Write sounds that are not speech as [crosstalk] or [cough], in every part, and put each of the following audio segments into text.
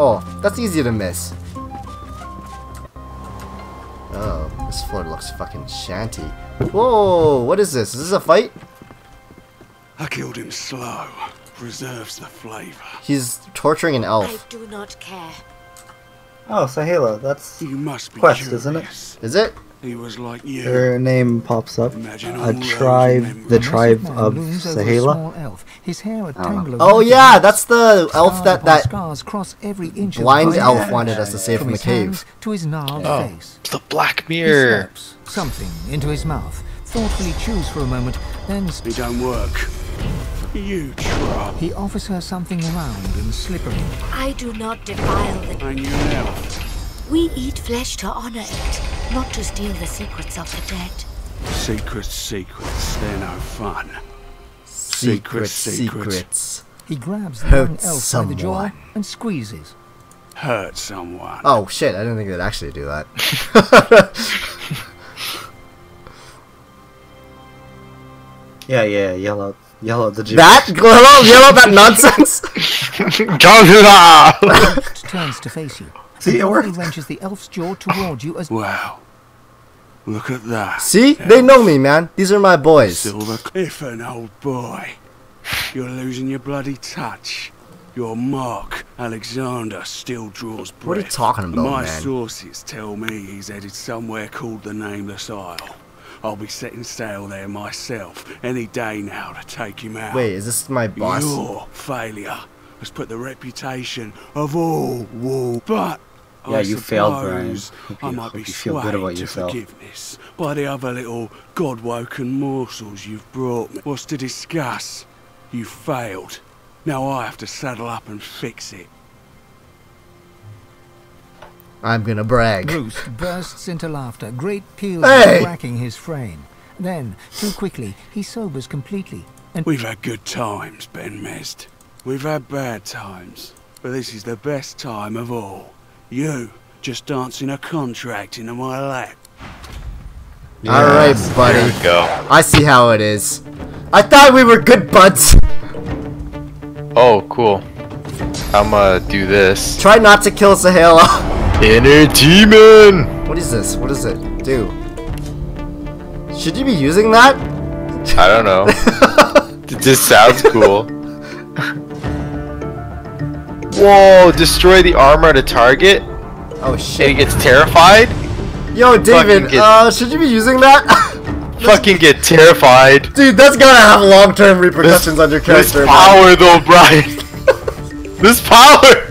Oh, that's easy to miss. Oh, this floor looks fucking shanty. Whoa, what is this? Is this a fight? I killed him slow. Preserves the flavor. He's torturing an elf. I do not care. Oh, Saheila, that's You must be Quest, isn't it? Is it? He was like you. her name pops up. Imagine A tribe, the tribe of looms Saheila. small elf, his hair a tangle of Oh yeah, that's the elf that that cross every inch blind the elf body. wanted us to save from the his cave. to his gnarled Oh, face. the Black Mirror. slaps something into his mouth, thoughtfully chews for a moment, then It sp- don't work. You try. he offers her something round and slippery. I do not defile the. And you an elf. We eat flesh to honor it, not to steal the secrets of the dead. Secrets, secrets. They're no fun. secret Secret, secret. secrets. He grabs the Hurt young elf by the jaw and squeezes. Hurt someone. Oh shit, I didn't think they'd actually do that. [laughs] Yeah, yeah, yellow, yellow. The that? [laughs] Hello, yell out that nonsense? [laughs] Godzilla! turns to face you. See, it He worked. wrenches the elf's jaw toward you as Wow. Look at that. See? They know me, man. These are my boys. Silver. Ifan old boy. You're losing your bloody touch. Your mark, Alexander, still draws breath. What are you talking And about, My man? sources tell me he's headed somewhere called the Nameless Isle. I'll be setting sail there myself any day now to take him out. Wait, is this my boss? Your failure has put the reputation of all war. But Yeah, I you failed, Brian. suppose Hope I you- might hope be you feel good about to yourself. forgiveness by the other little god-woken morsels you've brought me. What's to discuss? You failed. Now I have to saddle up and fix it. I'm gonna brag. Bruce bursts into laughter, great peals Hey! racking his frame. Then, too quickly, he sobers completely and We've had good times, ben-Mezd. We've had bad times. But this is the best time of all. You just dancing a contract into my lap. Alright, buddy. There we go. I see how it is. I thought we were good buds. Oh, cool. I'm gonna do this. Try not to kill Saheila. [laughs] Inner demon! what is this? What does it do? Should you be using that? I don't know. [laughs] it just sounds cool. Whoa, destroy the armor to target? Oh And he gets terrified? Yo, David, get- uh, should you be using that? [laughs] Fucking get terrified. Dude, that's gonna have long-term repercussions on your This character, man. power though, [laughs] Brian. this power!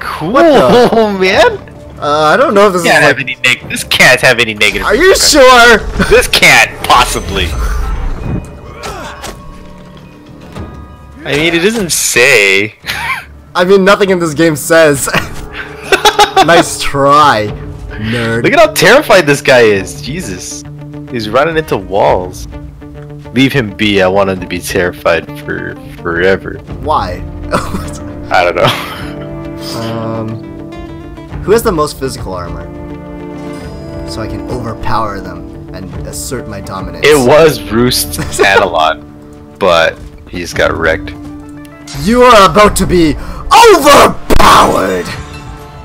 Cool, [laughs] man. Uh, I don't know if this Can't is have like... any neg- this can't have any negative. Are you sure? This can't possibly. I mean, it doesn't say. I mean, nothing in this game says. [laughs] nice try, nerd. Look at how terrified this guy is. Jesus. He's running into walls. Leave him be. I want him to be terrified for forever. Why? [laughs] I don't know. um, who has the most physical armor? So I can overpower them and assert my dominance. It was Roost [laughs] Analon, but he just got wrecked. You are about to be overpowered.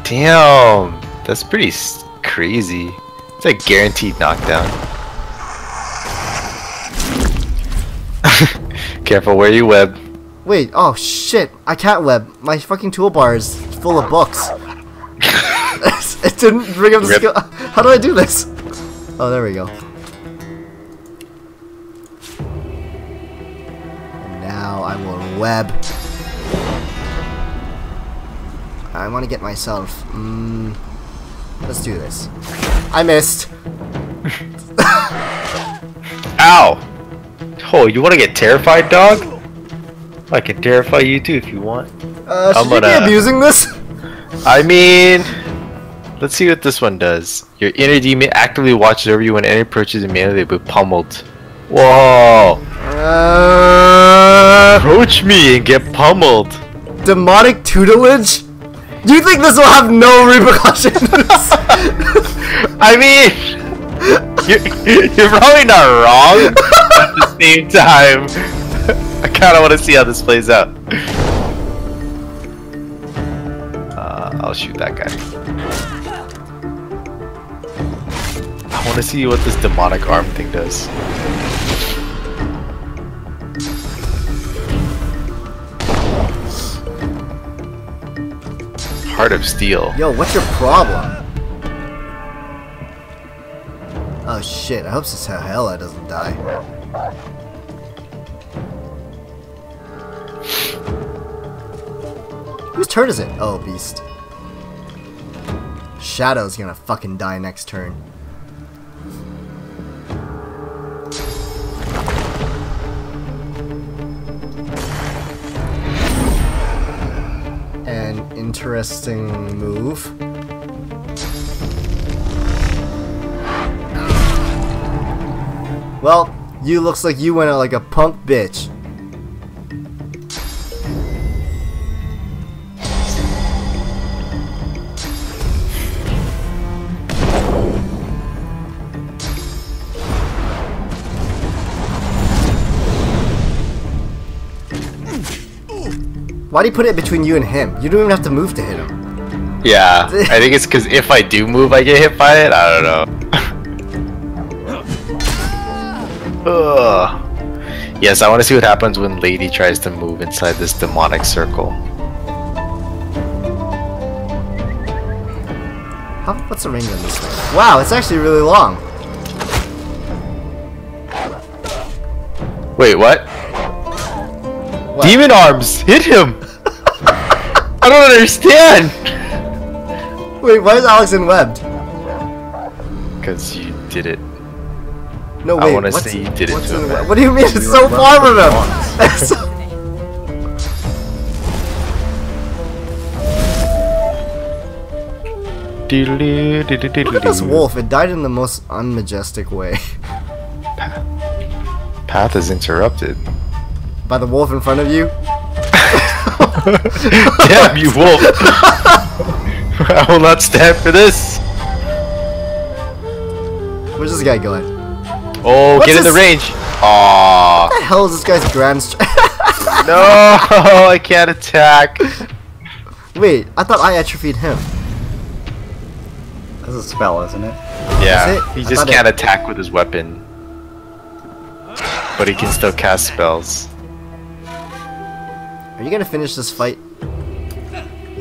Damn, that's pretty crazy. It's a guaranteed knockdown. [laughs] Careful where you web. Wait, oh shit! I can't web. My fucking toolbar is full of books. [laughs] it didn't bring up the Rip. skill. How do I do this? Oh, there we go. And now I will web. I want to get myself. Mm, let's do this. I missed. [laughs] Ow! Oh, you want to get terrified, dog? I can terrify you too if you want. Uh, I'm should you gonna- be abusing this? [laughs] I mean, let's see what this one does. Your inner demon actively watches over you when any approaches immediately be pummeled. Whoa! Uh, Approach me and get pummeled. demonic tutelage? Do you think this will have no repercussions? [laughs] I mean, you're, you're probably not wrong. At the same time, I kind of want to see how this plays out. Uh, I'll shoot that guy. I want to see what this demonic arm thing does. Heart of Steel. Yo, what's your problem? Oh shit, I hope this Hella doesn't die. Whose turn is it? Oh, Beast. Shadow's gonna fucking die next turn. Interesting move. Well, you looks like you went out like a punk bitch. Why do you put it between you and him? You don't even have to move to hit him. Yeah, I think it's because if I do move, I get hit by it. I don't know. [laughs] Ugh. Yes, I want to see what happens when Lady tries to move inside this demonic circle. How, what's the range on this thing? Wow, it's actually really long. Wait, what? What? Demon arms! Hit him! I don't understand! Wait, why is Alex in webbed? Because you did it. No, way. I wanna what's- say you did it to him. web- What do you mean? It's We so were far from webbed him. That's so- Look at this wolf. It died in the most unmajestic way. Path is interrupted. By the wolf in front of you. [laughs] Damn you, wolf! [laughs] I will not stand for this! Where's this guy going? Oh, What's get in the range! Aww. What the hell is this guy's grand [laughs] No, I can't attack. Wait, I thought I atrophied him. That's a spell, isn't it? Yeah, it? he just can't it- attack with his weapon. But he can still cast spells. Are you gonna finish this fight? [laughs]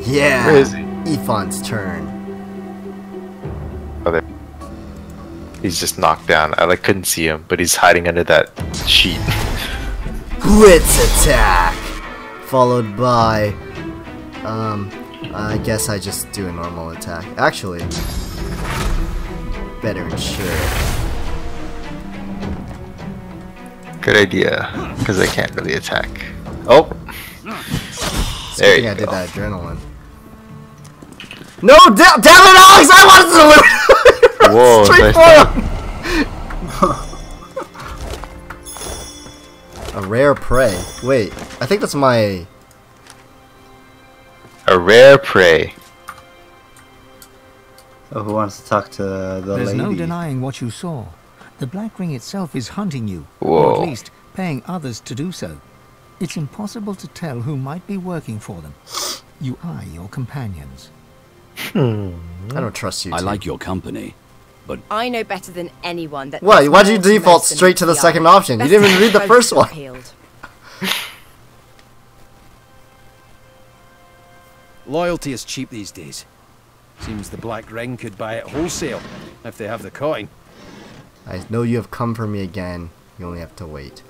Yeah. Where is he? Ifan's turn. Oh, there. He's just knocked down. I like couldn't see him, but he's hiding under that sheet. [laughs] Blitz attack, followed by, um, I guess I just do a normal attack. Actually, better ensure. Good idea, because I can't really attack. Oh, There good you I did that adrenaline. No, da- damn it, Alex! I wanted to [laughs] Whoa, Straight for him. A rare prey. Wait, I think that's my. a rare prey. So who wants to talk to the lady? There's lady? no denying what you saw. The Black Ring itself is hunting you, or at least paying others to do so. It's impossible to tell who might be working for them. You are your companions. Hmm. I don't trust you. I two. like your company. But I know better than anyone that. Why? there's Why'd you default straight to the second eye. option? You didn't even read the first one. Loyalty is cheap these days. Seems the Black Ring could buy it wholesale, if they have the coin. I know you have come for me again. You only have to wait.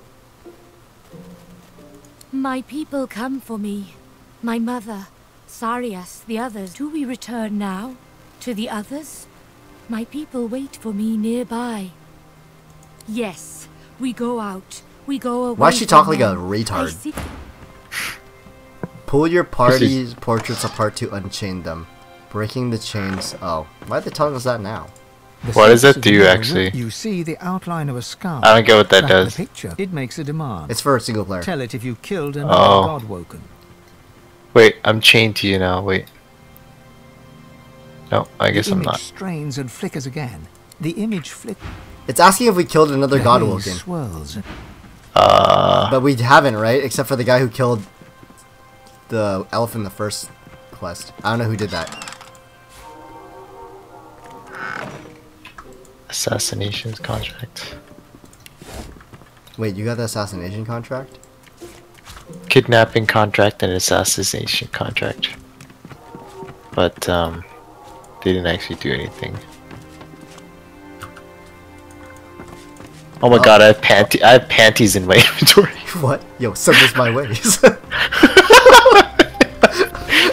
My people come for me. My mother, Sarias, the others. Do we return now? To the others? My people wait for me nearby. Yes, we go out. We go away. Why does she talk from like a retard? I Pull your party's portraits apart to unchain them. Breaking the chains. Oh, why are they telling us that now? The What does that do, mirror, actually? You see the outline of a skull. I don't get what that does. Picture. It makes a demand. It's for a single player. Tell it if you killed another Oh. god woken. Wait, I'm chained to you now. Wait. No, I guess the I'm not. strains and flickers again. The image flick. It's asking if we killed another the god woken. swirls. Uh, But we haven't, right? Except for the guy who killed the elf in the first quest. I don't know who did that. Assassinations contract. Wait, you got the assassination contract? Kidnapping contract and assassination contract. But, um, they didn't actually do anything. Oh my Oh. god, I have panty I have panties in my [laughs] inventory. What? Yo, send us my ways. [laughs]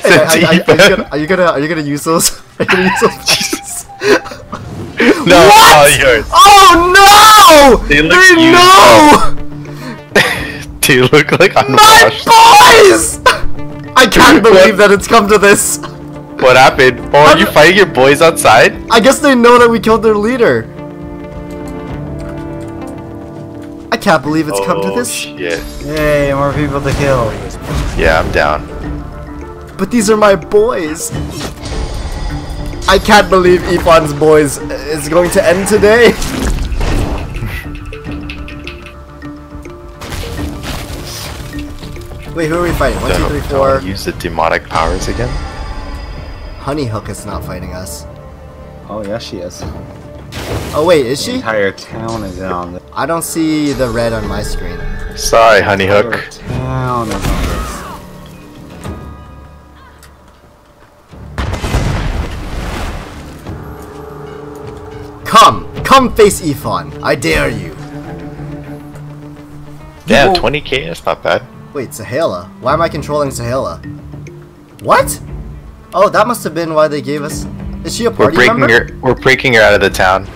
Hey, are, are- are- are you gonna, are you gonna are you gonna use those? [laughs] Are you gonna use those? no, it's all oh, yours. Oh no! They look They used. Do you look like My unwashed? boys! I can't [laughs] believe that it's come to this. What happened? Oh, are you fighting your boys outside? I guess they know that we killed their leader. I can't believe it's come to Oh, this. shit. Yay, more people to kill. Yeah, I'm down. But these are my boys. I can't believe Ifan's boys uh, is going to end today. [laughs] Wait, who are we fighting? One, Don't- three, don't. Use the demonic powers again. Honeyhook is not fighting us. Oh, yeah, she is. Oh wait, is The she? entire town is in on. I don't see the red on my screen. Sorry, Honeyhook. Town Come, come face Ifan. I dare you. Damn, People- 20k. That's not bad. Wait, Saheila. Why am I controlling Saheila? What? Oh, that must have been why they gave us. Is she a party We're breaking member? her. We're breaking her out of the town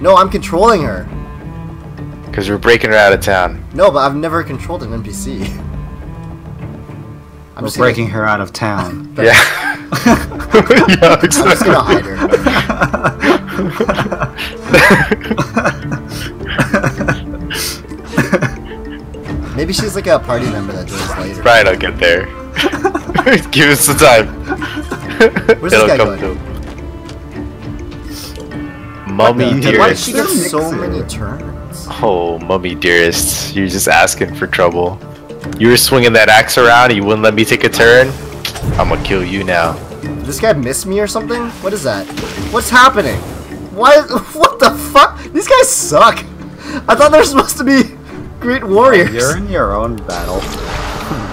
No, I'm controlling her. because we're breaking her out of town. No, but I've never controlled an NPC. [laughs] I'm We're just gonna- breaking her out of town. [laughs] Yeah. [laughs] yeah, I'm just gonna hide her. [laughs] Maybe she's like a party member that joins later. Brian, I'll get there. [laughs] Give us the time. Where's this guy going? to. Mummy Why did dearest. she get so many turns? Oh, mummy dearest. You're just asking for trouble. You were swinging that axe around. And you wouldn't let me take a turn. I'm gonna kill you now. Did this guy miss me or something? What is that? What's happening? Why? [laughs] What the fuck? These guys suck. I thought they're supposed to be great warriors. You're in your own battle.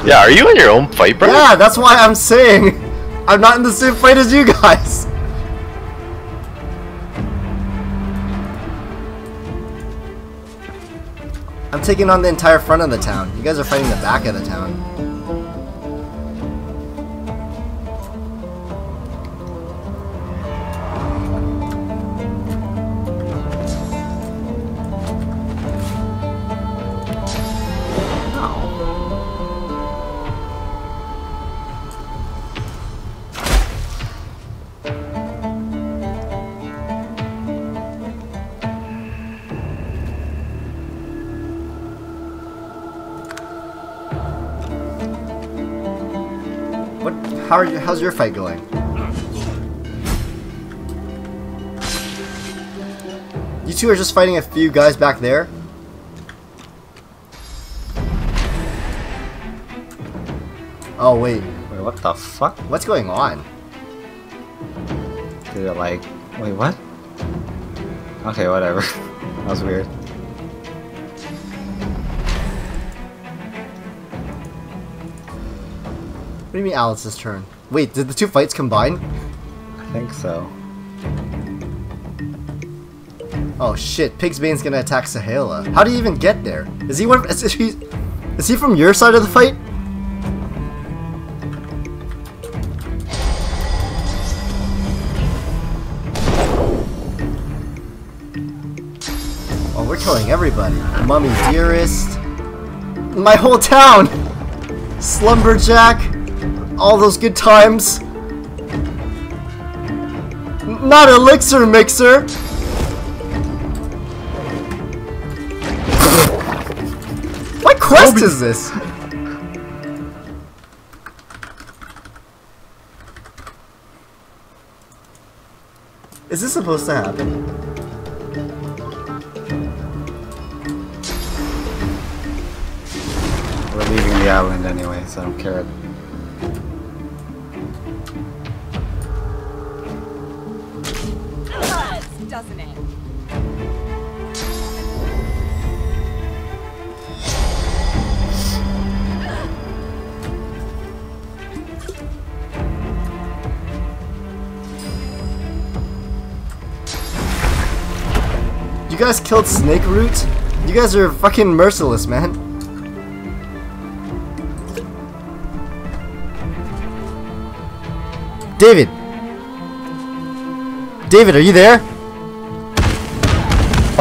Yeah, are you in your own fight, bro? Yeah, that's why I'm saying [laughs] I'm not in the same fight as you guys. I'm taking on the entire front of the town. You guys are fighting the back of the town. How's your fight going? You two are just fighting a few guys back there. Oh wait, Wait, what the fuck? what's going on? Did it like... Wait, what? Okay, whatever. [laughs] that was weird. What do you mean Alice's turn? Wait, did the two fights combine? I think so. Oh shit, Pigsbane's gonna attack Saheila. How do you even get there? Is he one? Is he, is he from your side of the fight? Oh, we're killing everybody. Mummy Dearest. My whole town! Slumberjack. All those good times. Not Elixir Mixer! What quest is this? Is this supposed to happen? We're leaving the island anyway, so I don't care. Guys killed Snake Root? You guys are fucking merciless, man. David! David, are you there?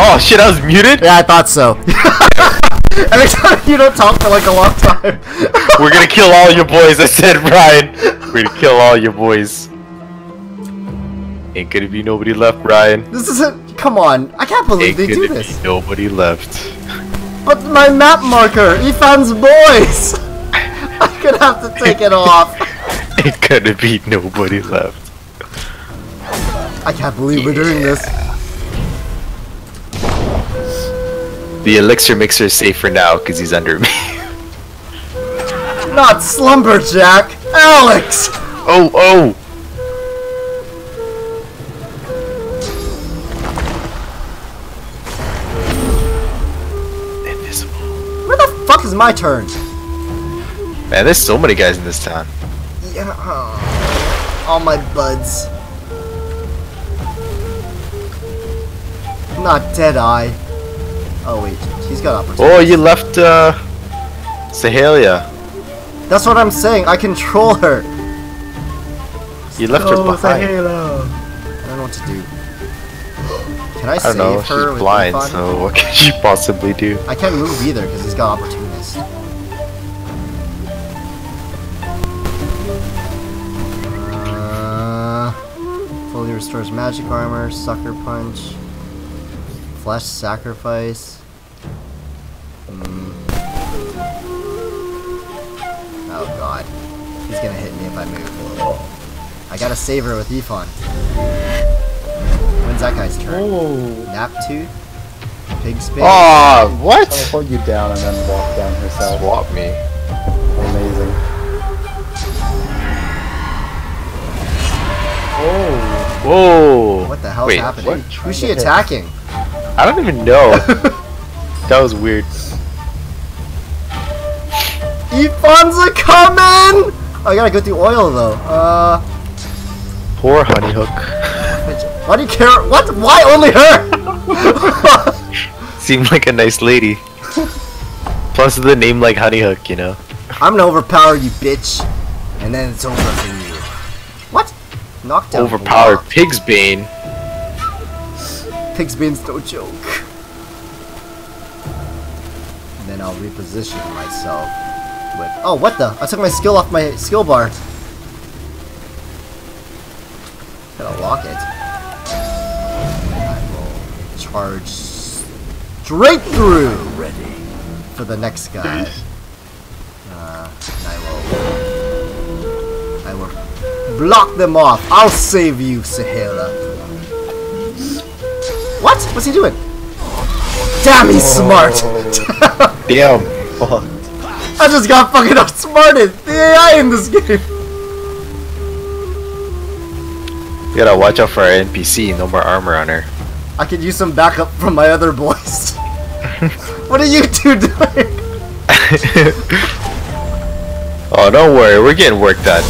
Oh shit, I was muted? Yeah, I thought so. [laughs] Every time you don't talk for like a long time. [laughs] We're gonna kill all your boys, I said, [laughs] Brian. We're gonna kill all your boys. Ain't gonna be nobody left, Brian. This isn't. Come on, I can't believe Ain't they do this. be nobody left. But my map marker, Ifan's boys! [laughs] I'm gonna have to take it off. [laughs] Ain't gonna be nobody left. I can't believe we're doing this. The elixir mixer is safe for now because he's under me. Not Slumberjack! Alex! oh, oh! My turn? Man, there's so many guys in this town. Yeah. All my buds. Not dead eye. Oh wait, he's got opportunity. Oh, you left, uh, Saheila. That's what I'm saying. I control her. You left her Oh, behind. I don't know what to do. Can I, I save don't know, her she's blind, so what can she possibly do? I can't move either because he's got opportunist. Restores magic armor, sucker punch, flesh sacrifice. Hmm. Oh god, he's gonna hit me if I move. I gotta save her with Ifan. When's that guy's turn? Oh. Naptooth, Pigsbane. Oh, what? Teleport you down and then walk down herself. Swap me. Whoa! What the hell's Wait, happening? what? Who's she attacking? I don't even know. [laughs] that was weird. Ifan's coming! Oh, I gotta go through oil though. Uh, Poor Honeyhook. [laughs] Why do you care? What? Why only her? [laughs] Seemed like a nice lady. Plus the name like Honeyhook, you know. I'm gonna overpower you, bitch, and then it's over for you. What? Knockdown. Overpowered block. Pig's Bane. Pig's Bane's no joke. And then I'll reposition myself with. Oh, what the? I took my skill off my skill bar. Gotta lock it. I will charge straight through. Ready for the next guy. Block them off. I'll save you, Saheila. What? What's he doing? Damn, he's oh. smart. [laughs] Damn. I just got fucking outsmarted. The AI in this game. You gotta watch out for our NPC, no more armor on her. I could use some backup from my other boys. [laughs] what are you two doing? [laughs] oh, don't worry, we're getting work done.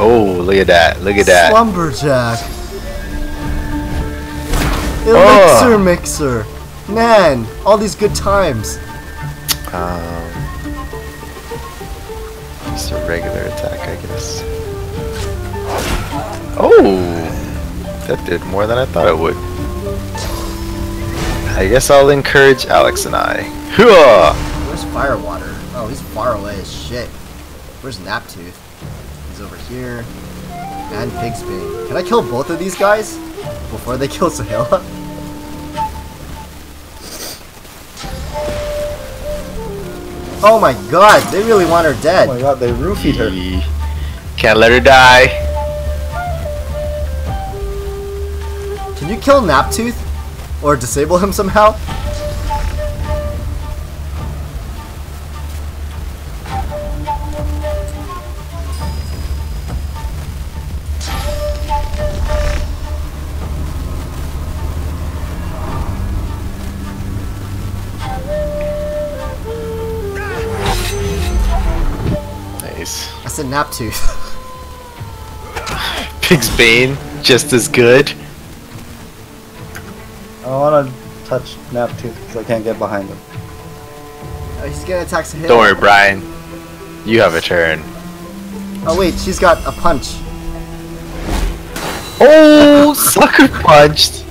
Oh, look at that, look at that. Slumberjack. Oh. Elixir mixer. Man, all these good times. Um, just a regular attack, I guess. Oh, that did more than I thought it would. I guess I'll encourage Alex and I. Where's Firewater? Oh, he's far away as shit. Where's Naptooth? He's over here. And Pig's Pigsbane. Can I kill both of these guys? Before they [laughs] kill Saheila? Oh my god, they really want her dead. Oh my god, they roofied her. Can't let her die. Can you kill Naptooth? Or disable him somehow? I said [laughs] Pig's Bane, just as good. I don't want to touch Naptooth because I can't get behind him. Oh, he's gonna attack Sahara. Don't worry, Brian. You have a turn. Oh wait, she's got a punch. Oh, [laughs] sucker punched.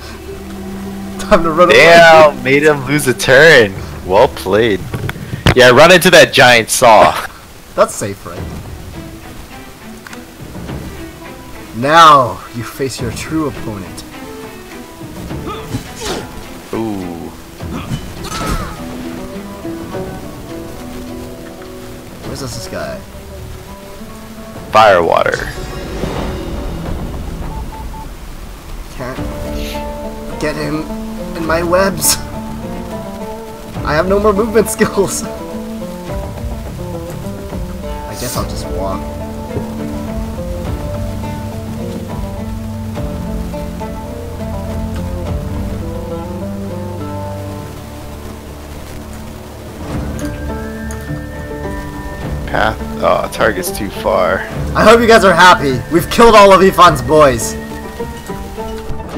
Time to run away. Damn, made him lose a turn. Well played. Yeah, run into that giant saw. That's safe, right? Now you face your true opponent. Ooh. Where's this, this guy? Firewater. Can't get him in my webs. I have no more movement [laughs] skills. I guess I'll just walk. Path. Oh, target's too far. I hope you guys are happy. We've killed all of Ifan's boys.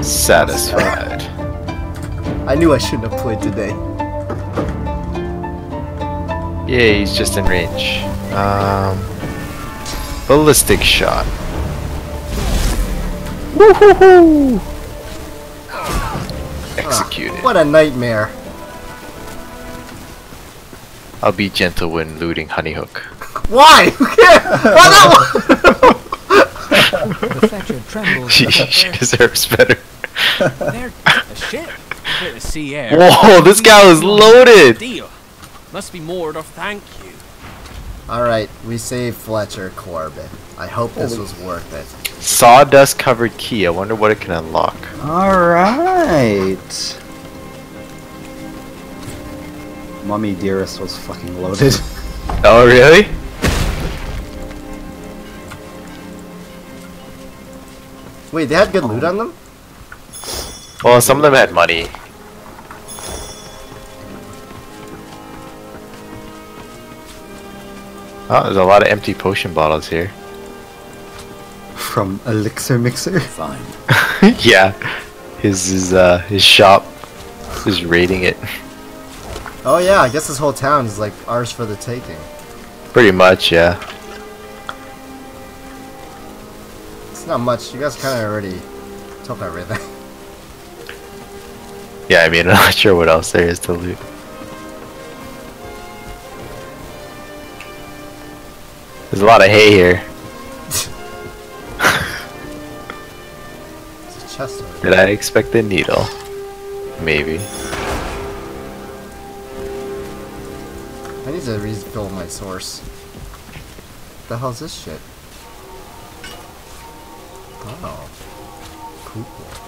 Satisfied. I knew I shouldn't have played today. Yeah, he's just in range. Um, ballistic shot. Woohoo! Executed. What a nightmare. I'll be gentle when looting Honeyhook. Why? Who cares? Why [laughs] that one? Fletcher trembles. she, she deserves better. They're a ship. Bit of sea air. Whoa, this guy was loaded! Deal. Must be moored off thank you. Alright, we saved Fletcher Corbin. I hope this was worth it. Sawdust covered key. I wonder what it can unlock. Alright. Mummy Dearest was fucking loaded. [laughs] Oh, really? Wait, they had good loot on them? Well, some of them had money. Oh, there's a lot of empty potion bottles here. From Elixir Mixer. Fine. [laughs] yeah, his his uh his shop is raiding it. Oh yeah, I guess this whole town is like ours for the taking. Pretty much, yeah. It's not much. You guys kind of already took everything. [laughs] Yeah, I mean, [laughs] I'm not sure what else there is to loot. There's a lot of hay here. It's a chest Did I expect a needle? Maybe. To refill my source. The hell's this shit? Oh. Cool.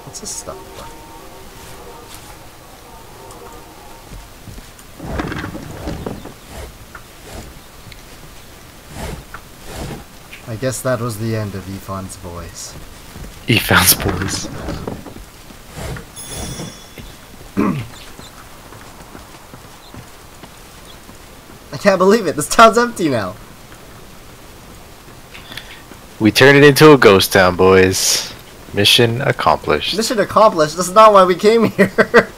What's this stuff for? I guess that was the end of Ifan's voice. He found can't believe it. This town's empty now. We turned it into a ghost town, boys. Mission accomplished. Mission accomplished. That's not why we came here. [laughs]